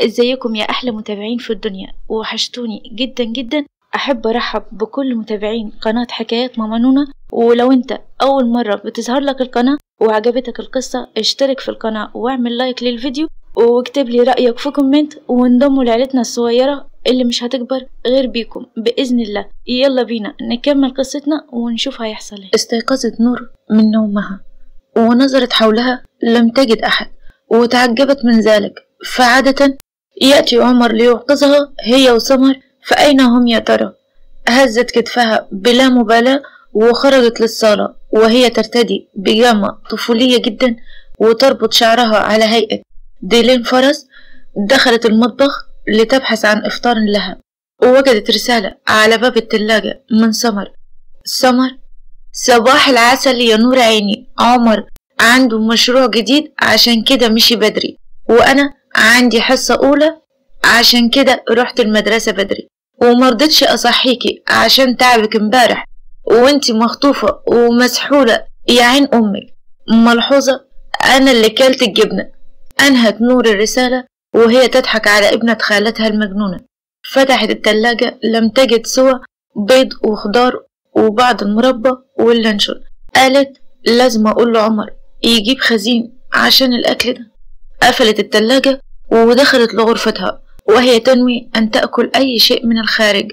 إزيكم يا أحلى متابعين في الدنيا؟ وحشتوني جدا جدا. أحب أرحب بكل متابعين قناة حكايات ماما نونا ولو أنت أول مرة بتظهر لك القناة وعجبتك القصة اشترك في القناة واعمل like للفيديو واكتب لي رأيك في comment وانضموا لعيلتنا الصغيرة اللي مش هتكبر غير بيكم. بإذن الله يلا بينا نكمل قصتنا ونشوف هيحصل إيه. استيقظت نور من نومها ونظرت حولها لم تجد أحد وتعجبت من ذلك. فعادة يأتي عمر ليوقظها هي وسمر فأين هم يا ترى؟ هزت كتفها بلا مبالاة وخرجت للصالة وهي ترتدي بيجامة طفولية جدا وتربط شعرها على هيئة ديلين فرس دخلت المطبخ لتبحث عن إفطار لها ووجدت رسالة على باب التلاجة من سمر. سمر صباح العسل يا نور عيني. عمر عنده مشروع جديد عشان كده مشي بدري. وأنا عندي حصة أولى. عشان كده رحت المدرسة بدري. ومرضتش أصحيكي عشان تعبك امبارح. وانتي مخطوفة ومسحولة. يا عين أمك ملحوظة. أنا اللي كلت الجبنة. أنهت نور الرسالة. وهي تضحك على ابنة خالتها المجنونة. فتحت التلاجة. لم تجد سوى بيض وخضار وبعض المربى واللانشون. قالت لازم أقول لعمر يجيب خزين عشان الأكل ده. قفلت التلاجة. ودخلت لغرفتها وهي تنوي أن تأكل أي شيء من الخارج.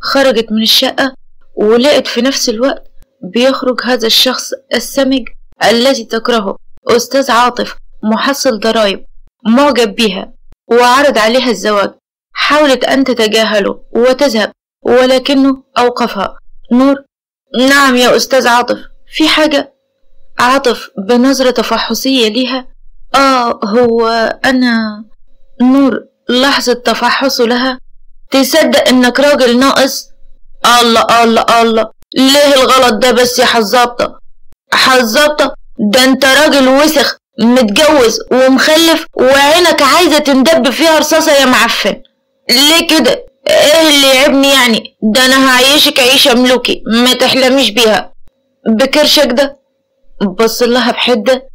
خرجت من الشقة ولقت في نفس الوقت بيخرج هذا الشخص السمج الذي تكرهه أستاذ عاطف محصل ضرايب معجب بها وعرض عليها الزواج. حاولت أن تتجاهله وتذهب ولكنه أوقفها. نور نعم يا أستاذ عاطف. في حاجة؟ عاطف بنظرة تفحصية ليها آه هو أنا نور لحظة تفحصه لها. تصدق إنك راجل ناقص؟ الله الله الله. ليه الغلط ده بس يا حظابطة؟ حظابطة ده أنت راجل وسخ متجوز ومخلف وعينك عايزة تندب فيها رصاصة يا معفن. ليه كده؟ إيه اللي يعبني يعني؟ ده أنا هعيشك عيشة ملوكي ما تحلميش بيها. بكرشك ده؟ بص لها بحدة.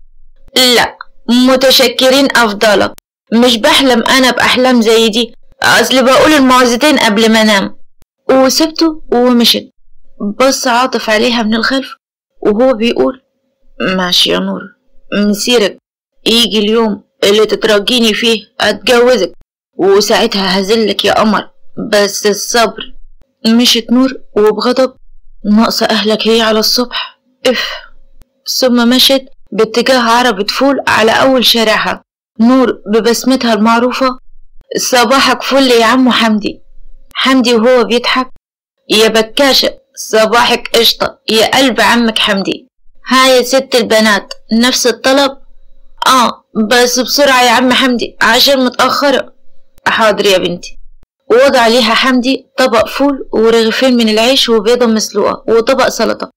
لا متشكرين أفضلك. مش بحلم أنا بأحلام زي دي. أصل بقول المعوذتين قبل ما أنام. وسبته ومشت بص عاطف عليها من الخلف وهو بيقول ماشي يا نور مسيرك يجي اليوم اللي تترجيني فيه أتجوزك. وساعتها هزلك يا قمر. بس الصبر مشت نور وبغضب ناقصة أهلك هي على الصبح. إف. ثم مشت باتجاه عربة فول على أول شارعها. نور ببسمتها المعروفة صباحك فل يا عمو حمدي. حمدي وهو بيضحك. يا بكاشة صباحك قشطة. يا قلب عمك حمدي. هاي ست البنات نفس الطلب؟ آه بس بسرعة يا عم حمدي عشان متأخرة. حاضر يا بنتي. ووضع ليها حمدي طبق فول ورغيفين من العيش وبيضة مسلوقة وطبق سلطة.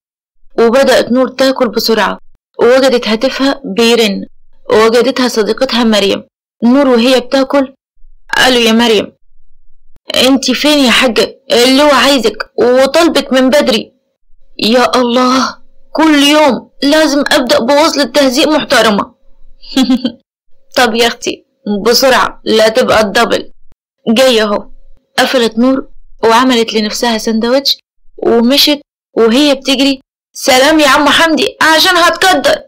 وبدأت نور تاكل بسرعة. ووجدت هاتفها بيرن. ووجدتها صديقتها مريم. نور وهي بتاكل؟ ألو يا مريم انتي فين يا حاجة اللي هو عايزك وطلبك من بدري. يا الله كل يوم لازم أبدأ بوصلة تهزيء محترمة. طب يا أختي بسرعة لا تبقى الدبل. جاية أهو. قفلت نور وعملت لنفسها سندوتش ومشت وهي بتجري. سلام يا عم حمدي عشان هتقدر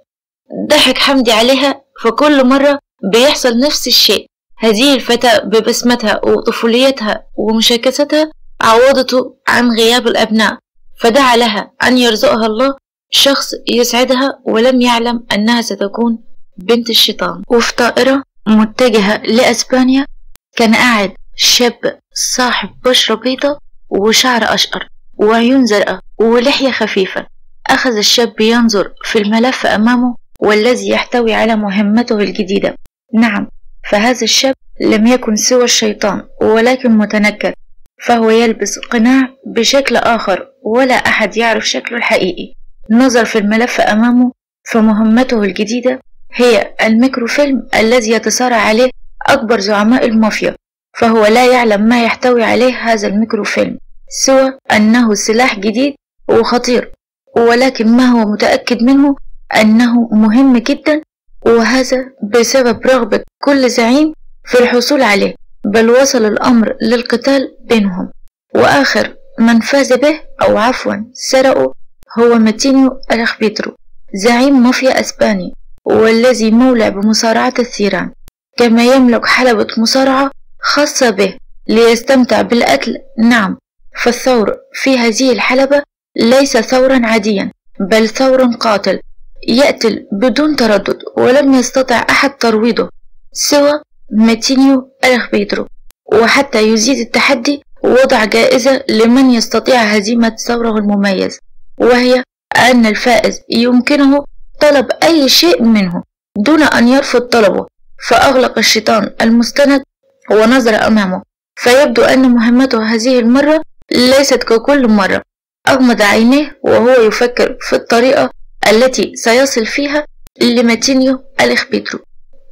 ضحك حمدي عليها فكل مرة بيحصل نفس الشيء. هذه الفتاة ببسمتها وطفوليتها ومشاكستها عوضته عن غياب الأبناء فدعا لها أن يرزقها الله شخص يسعدها ولم يعلم أنها ستكون بنت الشيطان. وفي طائرة متجهة لأسبانيا كان قاعد شاب صاحب بشرة بيضة وشعر أشقر وعيون زرقاء ولحية خفيفة. أخذ الشاب ينظر في الملف أمامه والذي يحتوي على مهمته الجديدة. نعم فهذا الشاب لم يكن سوى الشيطان ولكن متنكر فهو يلبس قناع بشكل آخر ولا أحد يعرف شكله الحقيقي. نظر في الملف أمامه فمهمته الجديدة هي الميكروفيلم الذي يتصارع عليه أكبر زعماء المافيا فهو لا يعلم ما يحتوي عليه هذا الميكروفيلم سوى أنه سلاح جديد وخطير ولكن ما هو متأكد منه أنه مهم جدا وهذا بسبب رغبة كل زعيم في الحصول عليه بل وصل الأمر للقتال بينهم. وآخر من فاز به أو عفوا سرقوا هو ماتينيو الأخبيترو زعيم مافيا أسباني والذي مولع بمصارعة الثيران. كما يملك حلبة مصارعة خاصة به ليستمتع بالأكل. نعم فالثور في هذه الحلبة ليس ثورا عاديا بل ثور قاتل. يقتل بدون تردد ولم يستطع أحد ترويضه سوى ماتينيو الأخبيترو وحتى يزيد التحدي وضع جائزة لمن يستطيع هزيمة ثوره المميز وهي أن الفائز يمكنه طلب أي شيء منه دون أن يرفض طلبه فأغلق الشيطان المستند ونظر أمامه. فيبدو أن مهمته هذه المرة ليست ككل مرة أغمض عينيه وهو يفكر في الطريقة التي سيصل فيها لماتينيو الإخبيترو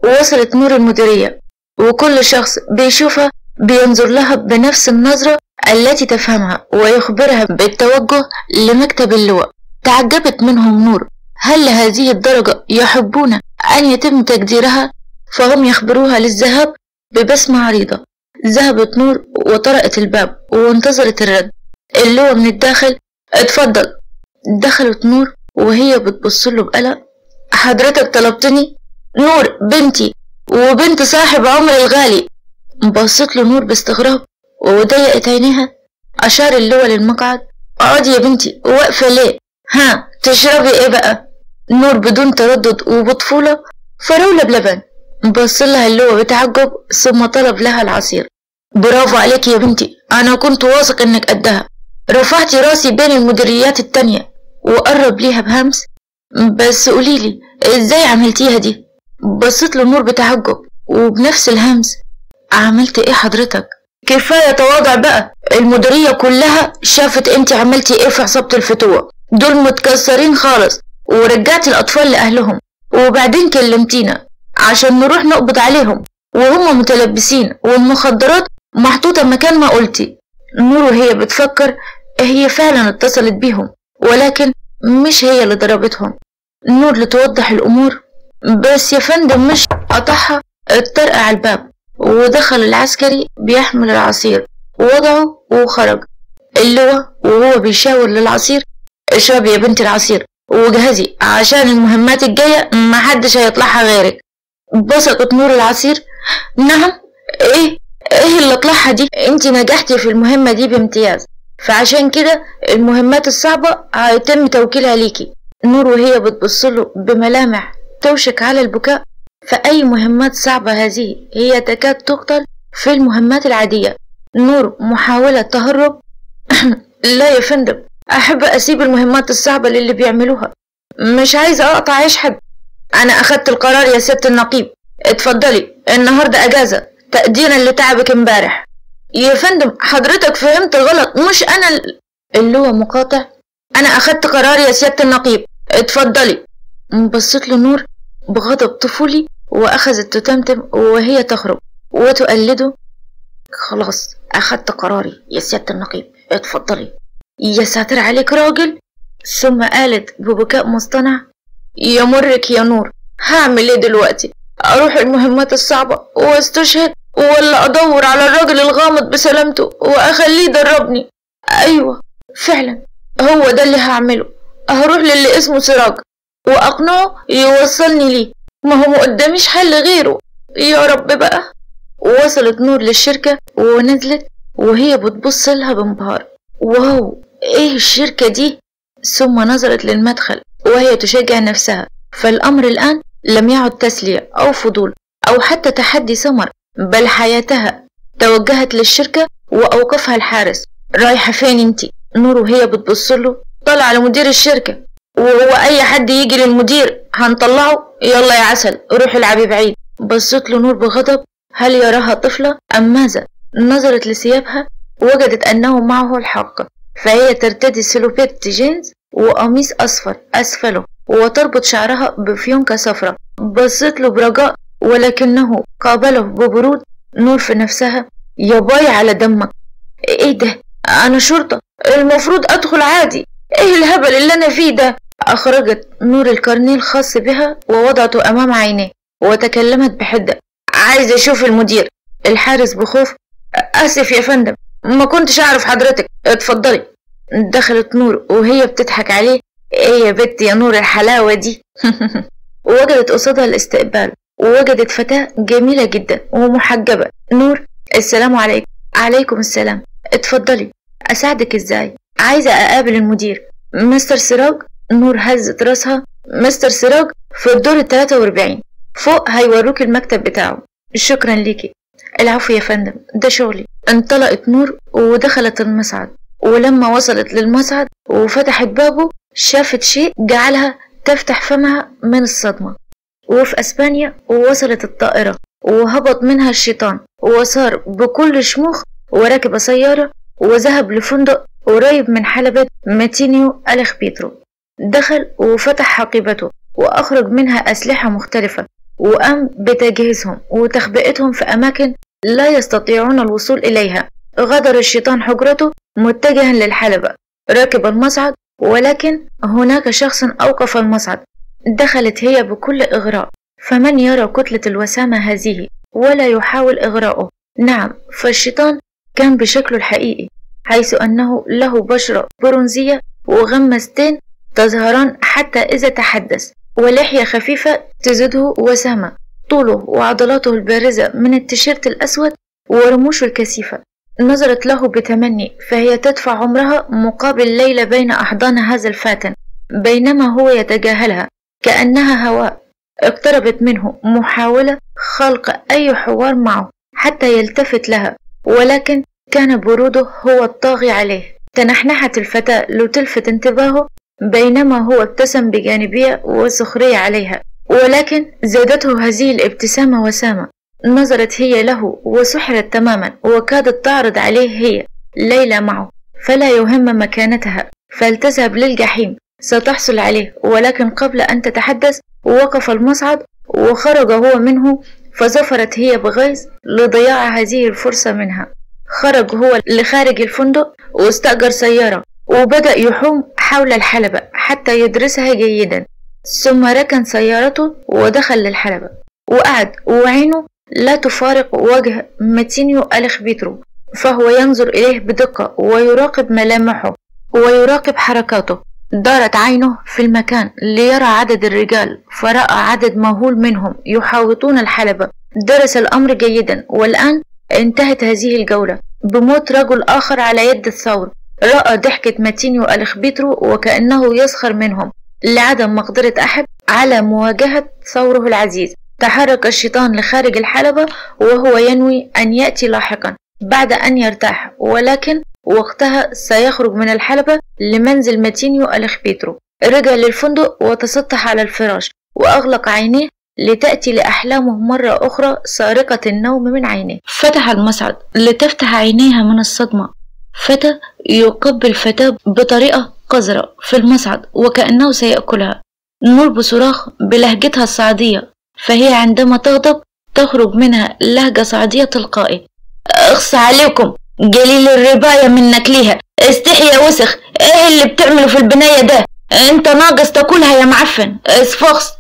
وصلت نور المديرية وكل شخص بيشوفها بينظر لها بنفس النظرة التي تفهمها ويخبرها بالتوجه لمكتب اللواء. تعجبت منهم نور. هل لهذه الدرجة يحبون أن يتم تجديرها فهم يخبروها للذهاب ببسمة عريضة. ذهبت نور وطرقت الباب وانتظرت الرد. اللواء من الداخل اتفضل. دخلت نور وهي بتبص له بقلق. حضرتك طلبتني؟ نور بنتي وبنت صاحب عمر الغالي. بصت له نور باستغراب وضيقت عينيها. أشار اللواء للمقعد. اقعدي يا بنتي واقفة ليه؟ ها تشربي إيه بقى؟ نور بدون تردد وبطفولة فراولة بلبن. بص لها اللواء بتعجب ثم طلب لها العصير. برافو عليك يا بنتي أنا كنت واثق إنك قدها. رفعتي راسي بين المديريات التانية. وقرب ليها بهمس. بس قوليلي إزاي عملتيها دي؟ بصيت له نور بتعجب وبنفس الهمس. عملت إيه حضرتك؟ كفاية تواضع بقى. المديرية كلها شافت انت عملتي إيه في عصابة الفتوة. دول متكسرين خالص. ورجعتي الأطفال لأهلهم. وبعدين كلمتينا عشان نروح نقبض عليهم. وهم متلبسين والمخدرات محطوطة مكان ما قلتي. نور وهي بتفكر هي فعلا اتصلت بيهم. ولكن مش هي اللي ضربتهم. نور لتوضح الأمور. بس يا فندم مش قطعها اترقى على الباب. ودخل العسكري بيحمل العصير. ووضعه وخرج. اللواء وهو بيشاور للعصير. اشربي يا بنت العصير. وجهزي. عشان المهمات الجاية محدش هيطلعها غيرك. بسطت نور العصير. نعم. إيه؟ إيه اللي اطلعها دي؟ انت نجحتي في المهمة دي بامتياز. فعشان كده المهمات الصعبة هيتم توكيلها ليكي. نور وهي بتبصله بملامح توشك على البكاء. فأي مهمات صعبة هذه هي تكاد تقتل في المهمات العادية. نور محاولة تهرب. لا يا فندم أحب أسيب المهمات الصعبة للي بيعملوها. مش عايزة أقطع عيش حد. أنا أخدت القرار يا ست النقيب. اتفضلي النهاردة أجازة. تقديرا لتعبك امبارح. يا فندم حضرتك فهمت غلط. مش أنا اللي هو مقاطع. أنا أخدت قرار يا سيادة النقيب. اتفضلي. بصت له نور بغضب طفولي وأخذت تتمتم وهي تخرج وتقلده خلاص أخدت قراري يا سيادة النقيب. اتفضلي. يا ساتر عليك راجل. ثم قالت ببكاء مصطنع يمرك يا نور. هعمل إيه دلوقتي؟ أروح المهمات الصعبة وأستشهد. ولا أدور على الراجل الغامض بسلامته وأخليه يدربني. أيوه فعلا هو ده اللي هعمله. هروح للي اسمه سراج وأقنعه يوصلني ليه. ما هو مقدميش حل غيره. يا رب بقى. وصلت نور للشركة ونزلت وهي بتبص لها بانبهار. واو إيه الشركة دي؟ ثم نظرت للمدخل وهي تشجع نفسها. فالأمر الآن لم يعد تسلية أو فضول أو حتى تحدي سمر بل حياتها توجهت للشركة وأوقفها الحارس. رايحة فين انتي نور وهي بتبصله طلع لمدير الشركة. وهو أي حد يجي للمدير هنطلعه؟ يلا يا عسل روح العبي بعيد. بصت له نور بغضب. هل يراها طفلة أم ماذا؟ نظرت لثيابها. وجدت أنه معه الحق. فهي ترتدي salopette جينز وقميص أصفر أسفله. وتربط شعرها بفيونكة صفرة بصت له برجاء. ولكنه قابله ببرود نور في نفسها. يا باي على دمك. إيه ده؟ أنا شرطة. المفروض أدخل عادي. إيه الهبل اللي أنا فيه ده؟ أخرجت نور الكارنيه الخاص بها ووضعته أمام عينيه وتكلمت بحدة. عايز أشوف المدير. الحارس بخوف. آسف يا فندم. ما كنتش أعرف حضرتك. اتفضلي. دخلت نور وهي بتضحك عليه. إيه يا بت يا نور الحلاوة دي؟ ووجدت قصادها الاستقبال. ووجدت فتاة جميلة جدا ومحجبة. نور السلام عليكم عليكم السلام. اتفضلي. أساعدك إزاي؟ عايزة أقابل المدير. مستر سراج. نور هزت راسها. مستر سراج في الدور التلاتة وأربعين. فوق هيوروك المكتب بتاعه. شكرا ليكي. العفو يا فندم. ده شغلي. انطلقت نور ودخلت المصعد. ولما وصلت للمصعد وفتحت بابه شافت شيء جعلها تفتح فمها من الصدمة. وفي أسبانيا وصلت الطائرة وهبط منها الشيطان وصار بكل شموخ وركب سيارة وذهب لفندق قريب من حلبة ماتينيو ألخ بيترو. دخل وفتح حقيبته وأخرج منها أسلحة مختلفة وقام بتجهيزهم وتخبئتهم في أماكن لا يستطيعون الوصول إليها. غادر الشيطان حجرته متجها للحلبة. راكب المصعد ولكن هناك شخص أوقف المصعد. دخلت هي بكل إغراء. فمن يرى كتلة الوسامة هذه ولا يحاول إغراءه؟ نعم فالشيطان كان بشكله الحقيقي حيث أنه له بشرة برونزية وغمستين تظهران حتى إذا تحدث ولحية خفيفة تزده وسامة. طوله وعضلاته البارزة من التيشيرت الأسود ورموشه الكثيفة. نظرت له بتمني فهي تدفع عمرها مقابل ليلة بين أحضان هذا الفاتن بينما هو يتجاهلها. كأنها هواء اقتربت منه محاولة خلق أي حوار معه حتى يلتفت لها ولكن كان بروده هو الطاغي عليه. تنحنحت الفتاة لتلفت انتباهه بينما هو ابتسم بجانبية وسخرية عليها ولكن زادته هذه الابتسامة وسامة. نظرت هي له وسحرت تماما وكادت تعرض عليه هي ليلى معه فلا يهم مكانتها فلتذهب للجحيم. ستحصل عليه. ولكن قبل أن تتحدث وقف المصعد وخرج هو منه فزفرت هي بغيظ لضياع هذه الفرصة منها. خرج هو لخارج الفندق واستأجر سيارة وبدأ يحوم حول الحلبة حتى يدرسها جيدا. ثم ركن سيارته ودخل للحلبة. وقعد. وعينه لا تفارق وجه ماتينيو الخبيترو فهو ينظر إليه بدقة ويراقب ملامحه ويراقب حركاته. دارت عينه في المكان ليرى عدد الرجال فرأى عدد مهول منهم يحاوطون الحلبة. درس الأمر جيدا والآن انتهت هذه الجولة. بموت رجل آخر على يد الثور. رأى ضحكة ماتينيو الخبيترو وكأنه يسخر منهم. لعدم مقدرة أحد على مواجهة ثوره العزيز. تحرك الشيطان لخارج الحلبة وهو ينوي أن يأتي لاحقا بعد أن يرتاح. ولكن وقتها سيخرج من الحلبة لمنزل ماتينيو الخبيترو رجع للفندق وتسطح على الفراش وأغلق عينيه لتأتي لأحلامه مرة أخرى سارقة النوم من عينيه. فتح المصعد لتفتح عينيها من الصدمة. فتى يقبل فتاة بطريقة قذرة في المصعد وكأنه سيأكلها. نور بصراخ بلهجتها الصعيدية فهي عندما تغضب تخرج منها لهجة صعيدية تلقائي. أخص عليكم! جليل الرباية منك ليها استحي يا وسخ إيه اللي بتعمله في البناية ده؟ أنت ناقص تاكلها يا معفن. اسفخس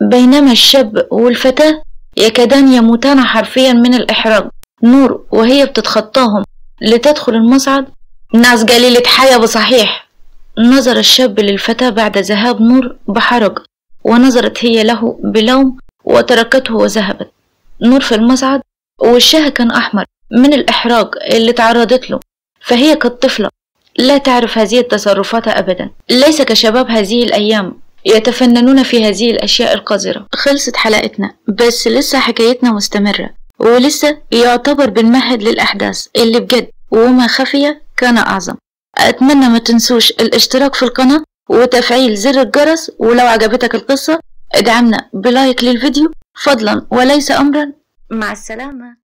بينما الشاب والفتاة يكادان يموتان حرفيا من الإحراج. نور وهي بتتخطاهم. لتدخل المصعد ناس قليلة حياة بصحيح. نظر الشاب للفتاة بعد ذهاب نور بحرج ونظرت هي له بلوم وتركته وذهبت. نور في المصعد وشها كان أحمر. من الإحراج اللي تعرضت له فهي كالطفلة لا تعرف هذه التصرفات أبدا. ليس كشباب هذه الأيام يتفننون في هذه الأشياء القذرة. خلصت حلقتنا بس لسه حكايتنا مستمرة ولسه يعتبر بنمهد للأحداث اللي بجد وما خفي كان أعظم. أتمنى ما تنسوش الاشتراك في القناة وتفعيل زر الجرس ولو عجبتك القصة ادعمنا بلايك للفيديو فضلا وليس أمرا. مع السلامة.